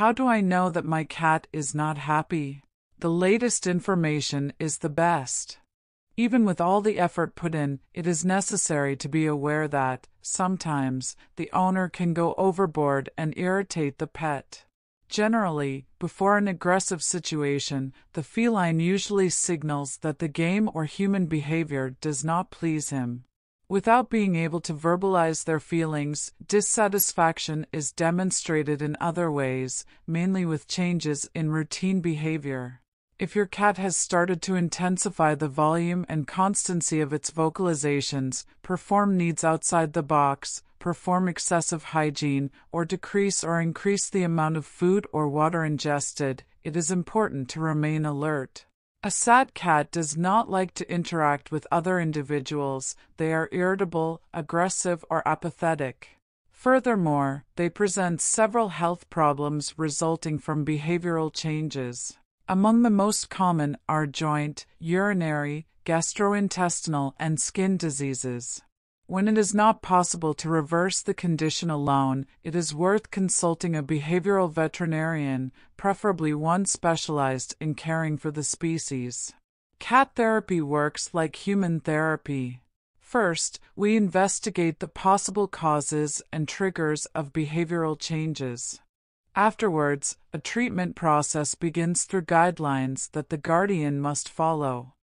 How do I know that my cat is not happy? The latest information is the best. Even with all the effort put in, it is necessary to be aware that, sometimes, the owner can go overboard and irritate the pet. Generally, before an aggressive situation, the feline usually signals that the game or human behavior does not please him. Without being able to verbalize their feelings, dissatisfaction is demonstrated in other ways, mainly with changes in routine behavior. If your cat has started to intensify the volume and constancy of its vocalizations, perform needs outside the box, perform excessive hygiene, or decrease or increase the amount of food or water ingested, it is important to remain alert. A sad cat does not like to interact with other individuals, they are irritable, aggressive, or apathetic. Furthermore, they present several health problems resulting from behavioral changes. Among the most common are joint, urinary, gastrointestinal, and skin diseases. When it is not possible to reverse the condition alone, it is worth consulting a behavioral veterinarian, preferably one specialized in caring for the species. Cat therapy works like human therapy. First, we investigate the possible causes and triggers of behavioral changes. Afterwards, a treatment process begins through guidelines that the guardian must follow.